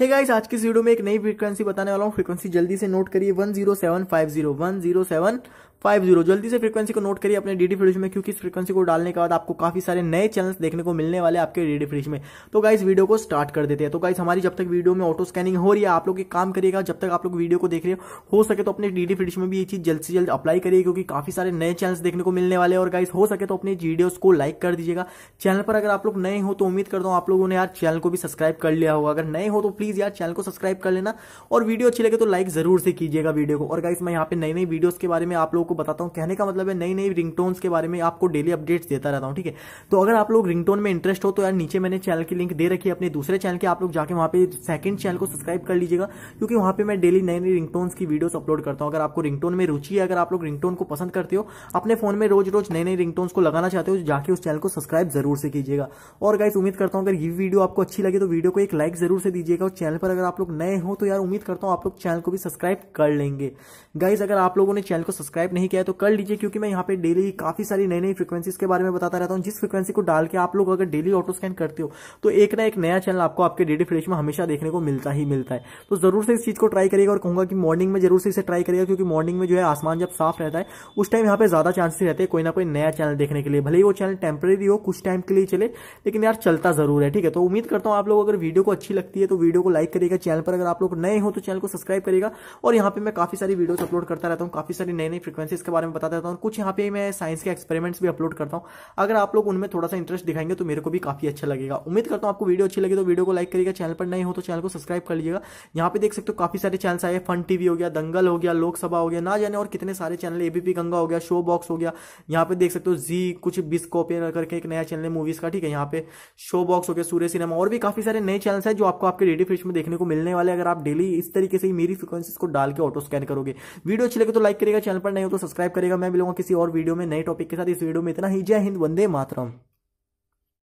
Hey guys आज की video में एक नई फ्रीक्वेंसी बताने वाला हूँ। फ्रीक्वेंसी जल्दी से नोट करिए। One zero seven five zero. One zero seven five zero जल्दी से फ्रीक्वेंसी को नोट करिए अपने डीडी फ्रिज में, क्योंकि इस फ्रीक्वेंसी को डालने के बाद आपको काफ़ी सारे नए चैनल्स देखने को मिलने वाले आपके डीडी फ्रिज में। तो गाइस वीडियो को स्टार्ट कर देते हैं। तो गाइस हमारी जब तक वीडियो में ऑटो स्कैनिंग हो रही है, आप लोग एक काम करिएगा, जब तक आप लोग वीडियो को देख रहे हो सके तो अपने डीडी फ्रिज में भी ये चीज़ जल्द से जल्द अप्लाई करिए, क्योंकि काफ़ी सारे नए चैनल्स देखने को मिलने वाले और गाइस हो सके तो अपने वीडियोस को लाइक कर दीजिएगा। चैनल पर अगर आप लोग नए हो तो उम्मीद करता हूँ आप लोगों ने यार चैनल को भी सब्सक्राइब कर लिया होगा। अगर नए हो तो प्लीज़ यार चैनल को सब्सक्राइब कर लेना। और वीडियो अच्छी लगे तो लाइक ज़रूर से कीजिएगा वीडियो को। और गाइस मैं यहाँ पे नई नई वीडियोस के बारे में आप लोगों को बताता हूँ। कहने का मतलब है नई नई रिंगटोन्स के बारे में आपको डेली अपडेट्स देता रहता हूँ, ठीक है? तो अगर आप लोग रिंगटोन में इंटरेस्ट हो तो यार नीचे मैंने चैनल की लिंक दे रखी है, अपने दूसरे चैनल के, आप लोग जाके वहाँ पे सेकंड चैनल को सब्सक्राइब कर लीजिएगा, क्योंकि वहाँ पे मैं डेली नई नई रिंगटोन्स की वीडियोस अपलोड करता हूँ। अगर आपको रिंगटोन में रुचि है, अगर आप लोग रिंगटोन को पसंद करते हो, अपने फ़ोन में रोज रोज नई नई रिंगटोन्स को लगाना चाहते हो, जाके उस चैनल को सब्सक्राइब ज़रूर से कीजिएगा। और गाइस उम्मीद करता हूँ अगर ये वीडियो आपको अच्छी लगी तो वीडियो को एक लाइक ज़रूर से दीजिएगा, और चैनल पर अगर आप लोग नए हो तो यार उम्मीद करता हूँ आप लोग चैनल को भी सब्सक्राइब कर लेंगे। गाइज़ अगर आप लोगों ने चैनल को सब्सक्राइब नहीं किया है तो कर लीजिए, क्योंकि मैं यहाँ पे डेली काफ़ी सारी नई नई फ्रीक्वेंसीज के बारे में बताता रहता हूँ। जिस फ्रीक्वेंसी को डाल के आप लोग अगर डेली ऑटो स्कैन करते हो तो एक ना एक नया चैनल आपको आपके डेली फ्रेश में हमेशा देखने को मिलता ही मिलता है। तो ज़रूर से इस चीज़ को ट्राई करिएगा और कहूँगा कि मॉर्निंग में ज़रूर से इसे ट्राई करिएगा, क्योंकि मॉर्निंग में जो है आसमान जब साफ़ रहता है, उस टाइम यहाँ पे ज़्यादा चांसेस रहते हैं कोई ना कोई नया चैनल देखने के लिए। भले ही वो चैनल टेम्परेरी हो, कुछ टाइम के लिए चले, लेकिन यार चलता ज़रूर है, ठीक है? तो उम्मीद करता हूँ आप लोग अगर वीडियो को अच्छी लगती है तो वीडियो को लाइक करिएगा। चैनल पर अगर आप लोग नए हो तो चैनल को सब्सक्राइब करिएगा। और यहाँ पे मैं काफ़ी सारी वीडियोस अपलोड करता रहता हूँ, काफ़ी सारी नई नई फ्रीक्वेंसीज के बारे में बताता रहता हूँ। कुछ यहाँ पे मैं साइंस के एक्सपेरिमेंट्स भी अपलोड करता हूँ। अगर आप लोग उनमें थोड़ा सा इंटरेस्ट दिखाएँगे तो मेरे को भी काफ़ी अच्छा लगेगा। उम्मीद करता हूँ आपको वीडियो अच्छी लगी तो वीडियो को लाइक करिएगा। चैनल पर नहीं हो तो चैनल को सब्सक्राइब कर लीजिएगा। यहाँ पे देख सकते हो काफ़ी सारे चैनल्स आए फन टीवी हो गया, दंगल हो गया लोकसभा हो गया, ना जाने और कितने सारे चैनल एबीपी गंगा हो गया शो बॉक्स हो गया। यहाँ पे देख सकते हो जी कुछ बिस्कोपियर करके एक नया चैनल है मूवीज़ का, ठीक है? यहाँ पे शो बॉक्स हो गया सूर्य सिनेमा और भी काफ़ी सारे नए चैनल है, जो आपको आपके रेडी फ्रिज में देखने को मिलने वाले अगर आप डेली इस तरीके से मेरी फ्रिक्वेंसीज को डाल के ऑटो स्कैन करोगे। वीडियो अच्छी लगे तो लाइक करेगा चैनल पर नहीं हो तो सब्सक्राइब करेगा। मैं मिलूँगा किसी और वीडियो में नए टॉपिक के साथ। इस वीडियो में इतना ही। जय हिंद, वंदे मातरम।